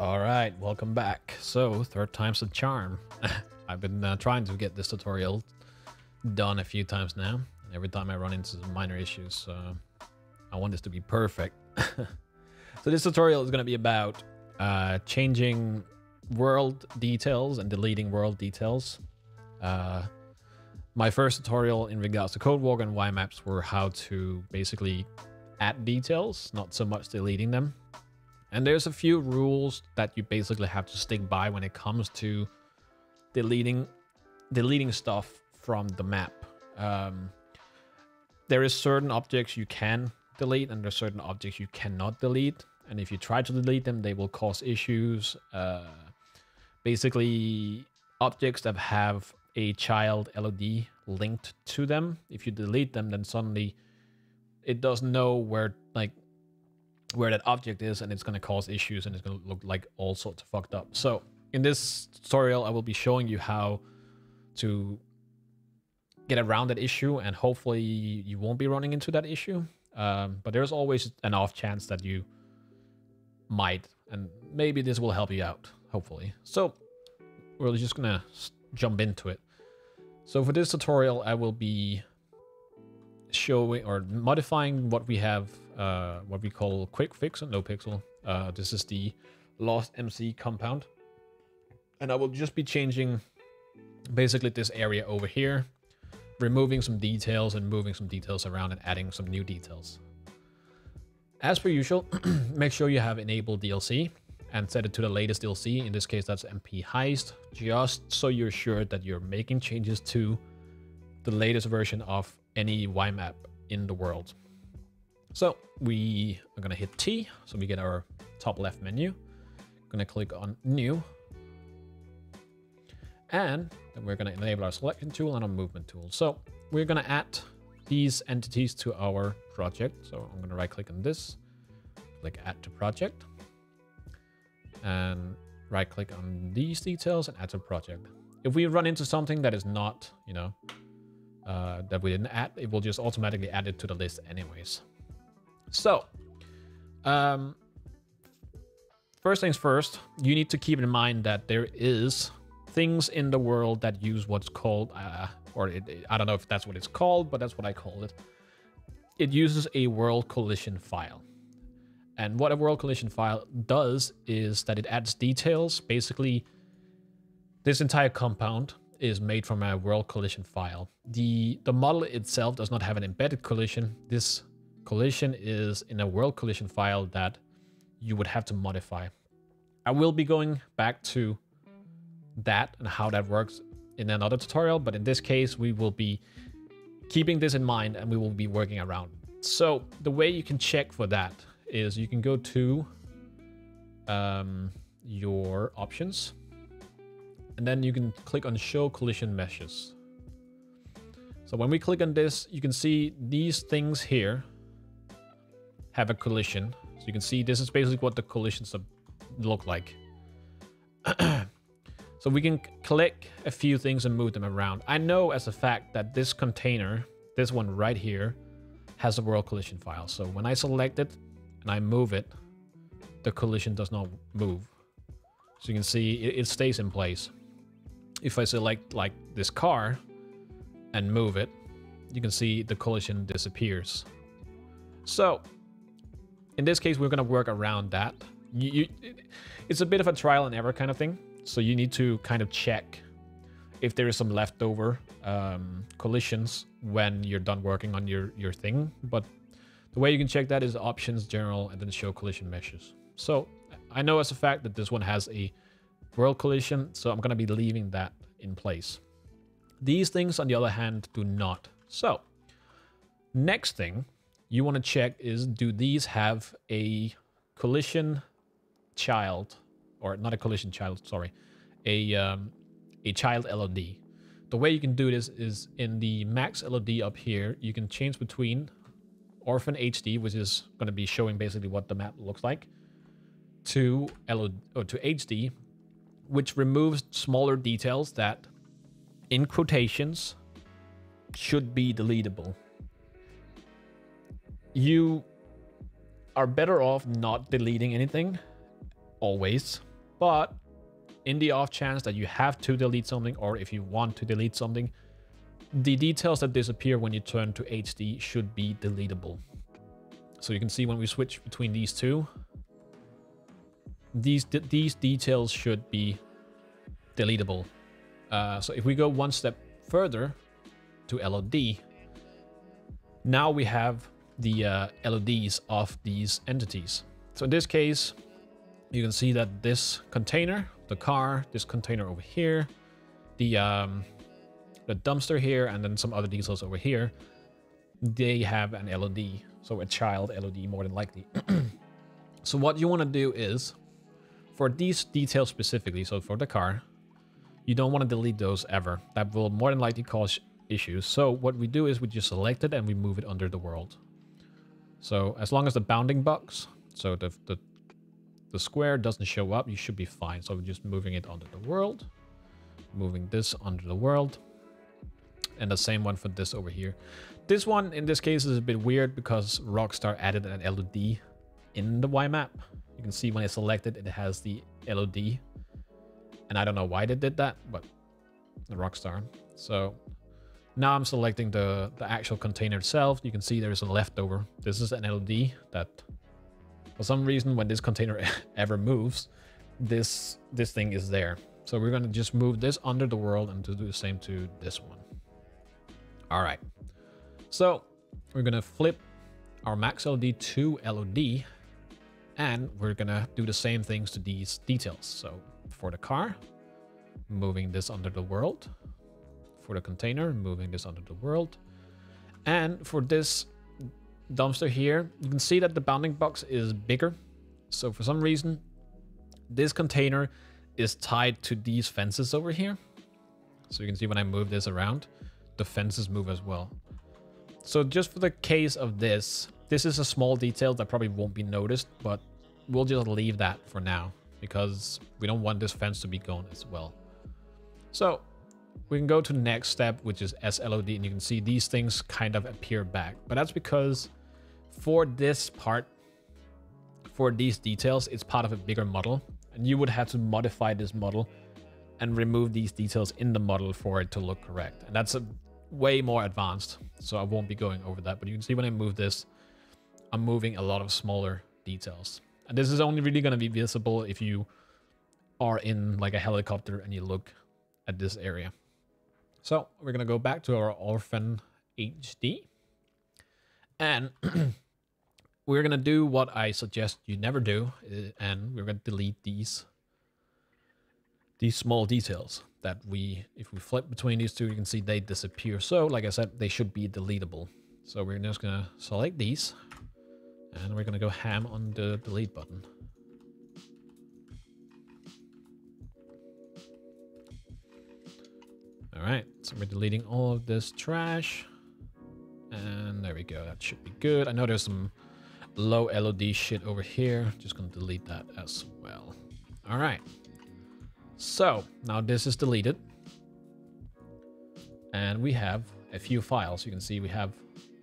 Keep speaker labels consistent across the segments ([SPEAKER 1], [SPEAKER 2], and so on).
[SPEAKER 1] All right, welcome back. So, third time's the charm. I've been uh, trying to get this tutorial done a few times now. And every time I run into some minor issues, uh, I want this to be perfect. so this tutorial is going to be about uh, changing world details and deleting world details. Uh, my first tutorial in regards to Code CodeWalk and YMaps were how to basically add details, not so much deleting them. And there's a few rules that you basically have to stick by when it comes to deleting deleting stuff from the map. Um, there is certain objects you can delete and there's certain objects you cannot delete. And if you try to delete them, they will cause issues. Uh, basically, objects that have a child LOD linked to them, if you delete them, then suddenly it doesn't know where like where that object is and it's going to cause issues and it's going to look like all sorts of fucked up. So in this tutorial, I will be showing you how to get around that issue and hopefully you won't be running into that issue. Um, but there's always an off chance that you might and maybe this will help you out, hopefully. So we're just going to jump into it. So for this tutorial, I will be showing or modifying what we have, uh, what we call quick fix and NoPixel. Uh, this is the lost MC compound. And I will just be changing basically this area over here, removing some details and moving some details around and adding some new details. As per usual, make sure you have enabled DLC and set it to the latest DLC. In this case, that's MP Heist, just so you're sure that you're making changes to the latest version of any YMAP in the world. So we are gonna hit T, so we get our top left menu. Gonna click on New. And then we're gonna enable our selection tool and our movement tool. So we're gonna add these entities to our project. So I'm gonna right click on this, click add to project, and right click on these details and add to project. If we run into something that is not, you know, uh, that we didn't add, it will just automatically add it to the list anyways. So, um, first things first, you need to keep in mind that there is things in the world that use what's called, uh, or it, it, I don't know if that's what it's called, but that's what I call it. It uses a world collision file. And what a world collision file does is that it adds details. Basically, this entire compound is made from a world collision file. The, the model itself does not have an embedded collision. This collision is in a world collision file that you would have to modify. I will be going back to that and how that works in another tutorial, but in this case, we will be keeping this in mind and we will be working around. So the way you can check for that is you can go to um, your options and then you can click on show collision meshes. So when we click on this, you can see these things here have a collision. So you can see this is basically what the collisions look like. so we can click a few things and move them around. I know as a fact that this container, this one right here, has a world collision file. So when I select it and I move it, the collision does not move. So you can see it, stays in place if I select like this car and move it, you can see the collision disappears. So in this case, we're going to work around that. You, you, it's a bit of a trial and error kind of thing. So you need to kind of check if there is some leftover um, collisions when you're done working on your, your thing. But the way you can check that is options, general, and then show collision meshes. So I know as a fact that this one has a world collision, so I'm going to be leaving that in place. These things, on the other hand, do not. So, next thing you want to check is do these have a collision child, or not a collision child, sorry, a, um, a child LOD. The way you can do this is in the max LOD up here, you can change between Orphan HD, which is going to be showing basically what the map looks like, to LOD, or to HD, which removes smaller details that, in quotations, should be deletable. You are better off not deleting anything always, but in the off chance that you have to delete something or if you want to delete something, the details that disappear when you turn to HD should be deletable. So you can see when we switch between these two, these these details should be deletable. Uh, so if we go one step further to LOD, now we have the uh, LODs of these entities. So in this case, you can see that this container, the car, this container over here, the um, the dumpster here, and then some other details over here, they have an LOD. So a child LOD more than likely. so what you want to do is, for these details specifically, so for the car, you don't want to delete those ever. That will more than likely cause issues. So what we do is we just select it and we move it under the world. So as long as the bounding box, so the, the, the square doesn't show up, you should be fine. So we're just moving it under the world, moving this under the world, and the same one for this over here. This one, in this case, is a bit weird because Rockstar added an LOD in the Y map. You can see when it's selected, it has the LOD. And I don't know why they did that, but the Rockstar. So now I'm selecting the, the actual container itself. You can see there's a leftover. This is an LOD that for some reason when this container ever moves, this this thing is there. So we're gonna just move this under the world and to do the same to this one. All right. So we're going to flip our max LOD to LOD and we're to do the same things to these details. So for the car, moving this under the world. For the container, moving this under the world. And for this dumpster here, you can see that the bounding box is bigger. So for some reason, this container is tied to these fences over here. So you can see when I move this around, the fences move as well. So just for the case of this, this is a small detail that probably won't be noticed, but we'll just leave that for now because we don't want this fence to be gone as well. So we can go to the next step, which is SLOD, and you can see these things kind of appear back. But that's because for this part, for these details, it's part of a bigger model, and you would have to modify this model and remove these details in the model for it to look correct. And that's a way more advanced, so I won't be going over that. But you can see when I move this, I'm moving a lot of smaller details. And this is only really going to be visible if you are in like a helicopter and you look at this area. So we're going to go back to our Orphan HD. And we're going to do what I suggest you never do. Uh, and we're going to delete these, these small details that we, if we flip between these two, you can see they disappear. So like I said, they should be deletable. So we're just gonna select these and we're gonna go ham on the delete button. All right, so we're deleting all of this trash. And there we go, that should be good. I know there's some low LOD shit over here. Just gonna delete that as well. All right. So now this is deleted. And we have a few files. You can see we have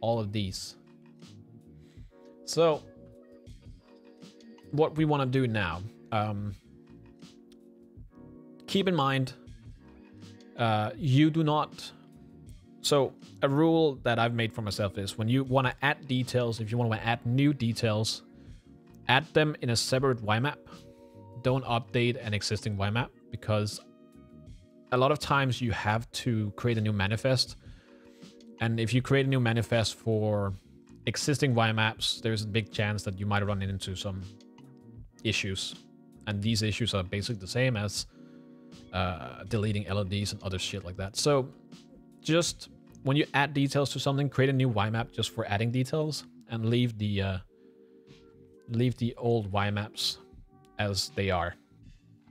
[SPEAKER 1] all of these. So what we want to do now, um, keep in mind, uh, you do not. So a rule that I've made for myself is when you want to add details, if you want to add new details, add them in a separate YMap. Don't update an existing YMap because a lot of times you have to create a new manifest. And if you create a new manifest for existing YMaps, there's a big chance that you might run into some issues. And these issues are basically the same as uh, deleting LODs and other shit like that. So just when you add details to something, create a new YMap just for adding details and leave the uh, leave the old YMaps as they are.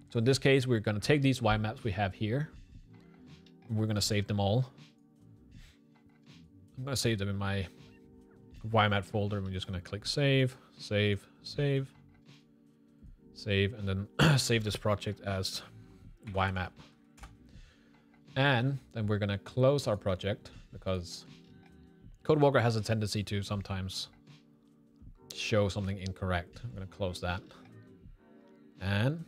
[SPEAKER 1] So in this case, we're going to take these Y maps we have here. We're going to save them all. I'm going to save them in my YMap folder. We're just going to click save, save, save, save, and then save this project as YMap. And then we're going to close our project because CodeWalker has a tendency to sometimes show something incorrect. I'm going to close that. and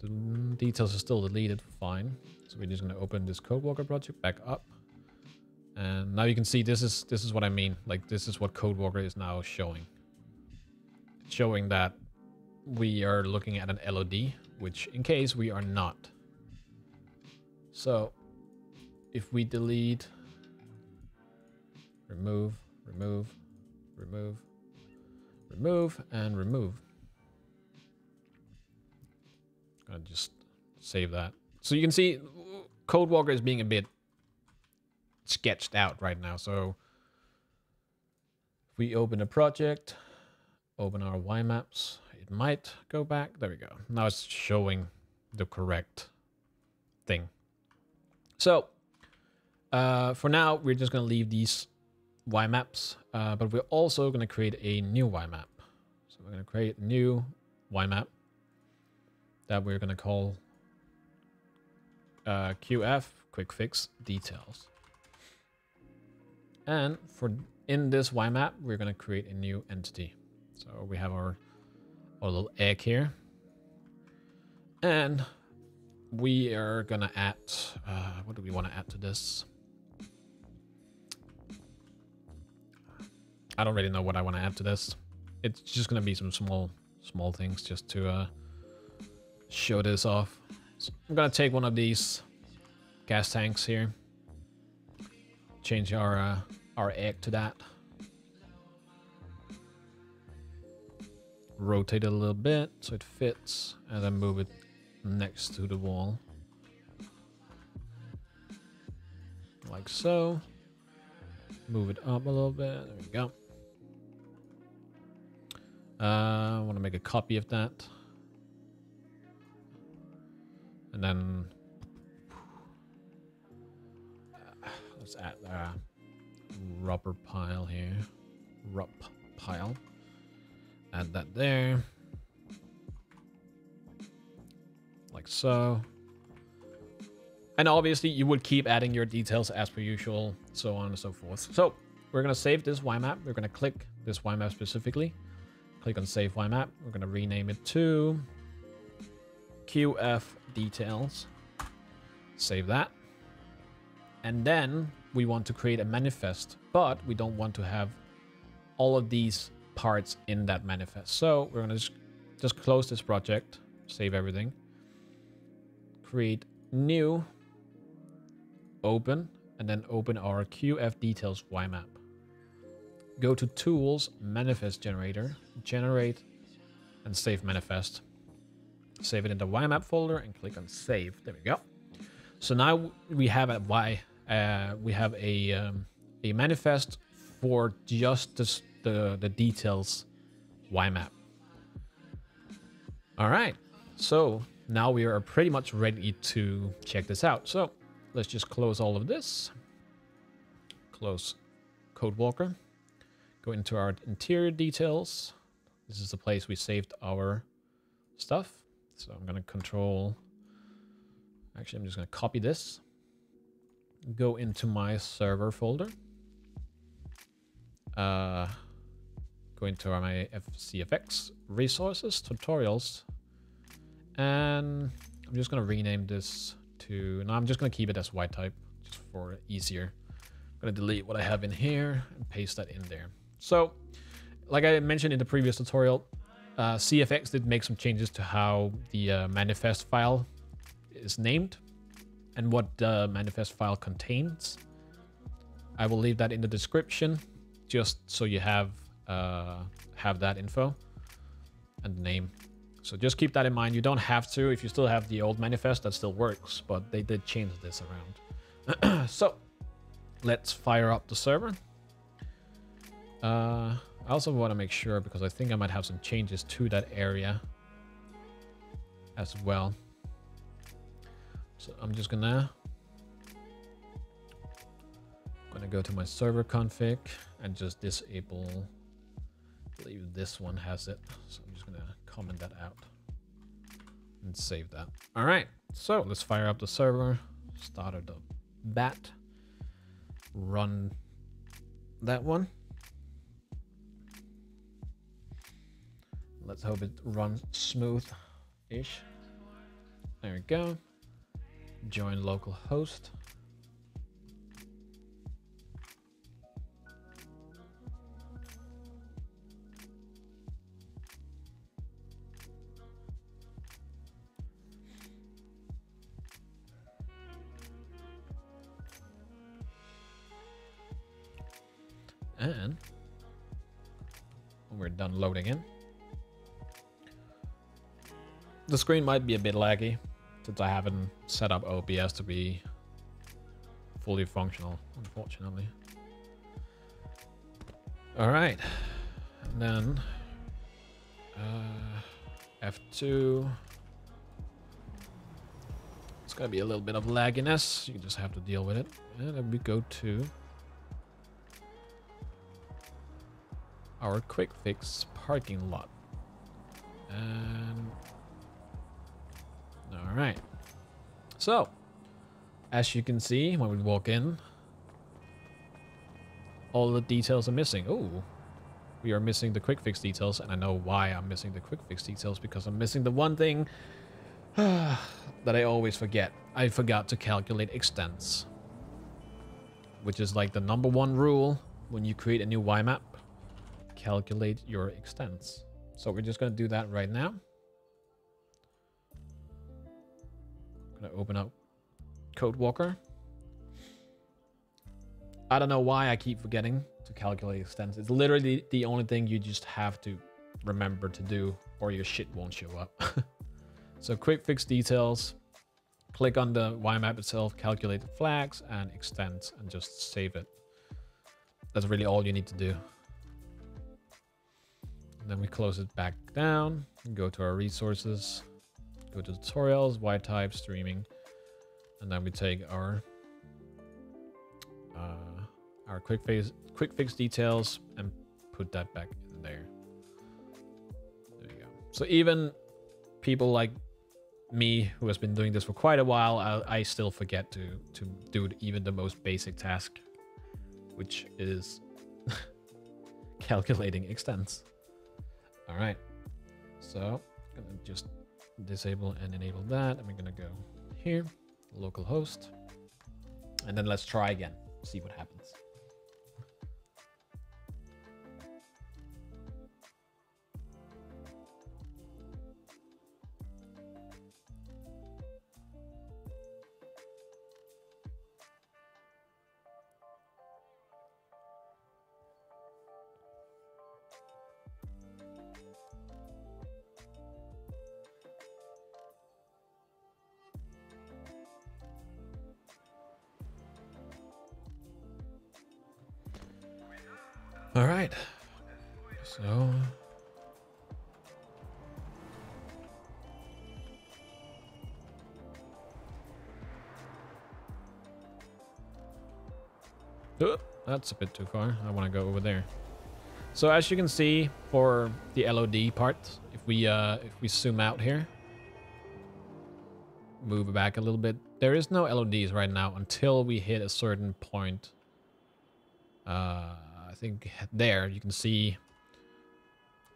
[SPEAKER 1] the details are still deleted. Fine. So we're just going to open this CodeWalker project back up. And now you can see this is this is what I mean. Like this is what CodeWalker is now showing. It's showing that we are looking at an LOD, which in case we are not. So if we delete, remove, remove, remove, remove, and remove. I'll just save that. So you can see CodeWalker is being a bit sketched out right now. So if we open a project, open our Y maps, it might go back. There we go. Now it's showing the correct thing. So uh, for now, we're just going to leave these Y maps, uh, but we're also going to create a new Y map. So we're going to create a new Y map that we're going to call uh, QF quick fix details. And for in this Y map, we're going to create a new entity. So we have our, our little egg here. And we are going to add, uh, what do we want to add to this? I don't really know what I want to add to this. It's just going to be some small, small things just to uh, show this off. So I'm going to take one of these gas tanks here. Change our, uh, our egg to that. Rotate it a little bit so it fits and then move it next to the wall. Like so. Move it up a little bit. There we go. Uh, I want to make a copy of that. And then let's add a rubber pile here. Rup pile. Add that there. Like so. And obviously you would keep adding your details as per usual, so on and so forth. So we're going to save this Y map. We're going to click this Y map specifically. Click on Save Y Map. We're going to rename it to QF Details. Save that. And then we want to create a manifest, but we don't want to have all of these parts in that manifest. So we're going to just, just close this project, save everything, create new, open, and then open our QF Details Y Map go to Tools, Manifest Generator, Generate, and Save Manifest. Save it in the YMap folder and click on Save. There we go. So now we have a Y, uh, we have a um, a manifest for just the the details YMap. All right. So now we are pretty much ready to check this out. So let's just close all of this. Close CodeWalker. Go into our interior details. This is the place we saved our stuff. So I'm going to control... Actually, I'm just going to copy this. Go into my server folder. Uh, go into my FCFX resources, tutorials. And I'm just going to rename this to... No, I'm just going to keep it as Y type, just for easier. I'm going to delete what I have in here and paste that in there. So, like I mentioned in the previous tutorial, uh, CFX did make some changes to how the uh, manifest file is named and what the manifest file contains. I will leave that in the description just so you have uh, have that info and the name. So just keep that in mind. You don't have to. If you still have the old manifest, that still works, but they did change this around. so let's fire up the server. Uh, I also want to make sure because I think I might have some changes to that area as well. So I'm just gonna gonna go to my server config and just disable. I believe this one has it, so I'm just gonna comment that out and save that. All right, so let's fire up the server, start the bat, run that one. Let's hope it runs smooth-ish. There we go. Join local host. And when we're done loading in, the screen might be a bit laggy since I haven't set up OBS to be fully functional, unfortunately. All right, and then uh, F2. It's gonna be a little bit of lagginess. You just have to deal with it. And then we go to our quick fix parking lot. And all right. So, as you can see when we walk in, all the details are missing. Oh, we are missing the quick fix details, and I know why I'm missing the quick fix details because I'm missing the one thing that I always forget. I forgot to calculate extents, which is like the number one rule when you create a new Y map. calculate your extents. So we're just going to do that right now. To open up CodeWalker. I don't know why I keep forgetting to calculate extents. It's literally the only thing you just have to remember to do or your shit won't show up. so quick fix details. Click on the YMap itself, calculate the flags and extents and just save it. That's really all you need to do. Then we close it back down, go to our resources, go to tutorials, Y type, streaming, and then we take our uh, our quick fix quick fix details and put that back in there. There you go. So even people like me who has been doing this for quite a while, I, I still forget to to do even the most basic task, which is calculating extents. All right. So I'm gonna just disable and enable that. And we're gonna go here, localhost, and then let's try again, see what happens. All right. So. Oh, that's a bit too far. I want to go over there. So as you can see for the LOD part, if we uh, if we zoom out here, move back a little bit, there is no LODs right now until we hit a certain point. Uh, think there you can see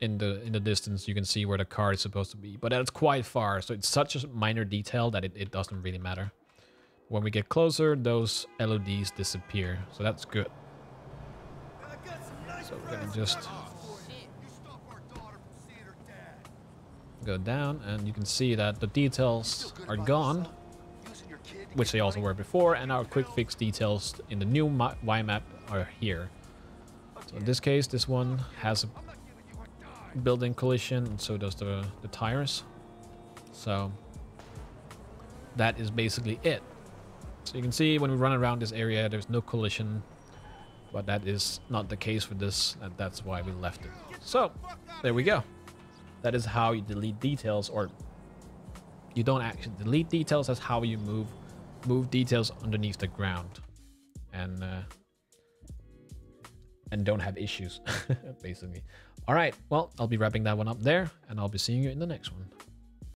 [SPEAKER 1] in the in the distance you can see where the car is supposed to be. But that's quite far so it's such a minor detail that it, it doesn't really matter. When we get closer those LODs disappear so that's good. So we're gonna just go down and you can see that the details are gone which they also were before and our quick fix details in the new Y map are here so in this case, this one has a building collision, and so does the, the tires. So that is basically it. So you can see when we run around this area, there's no collision, but that is not the case for this, and that's why we left it. So there we go. That is how you delete details, or you don't actually delete details. That's how you move move details underneath the ground. And uh, and don't have issues, basically. All right, well, I'll be wrapping that one up there, and I'll be seeing you in the next one.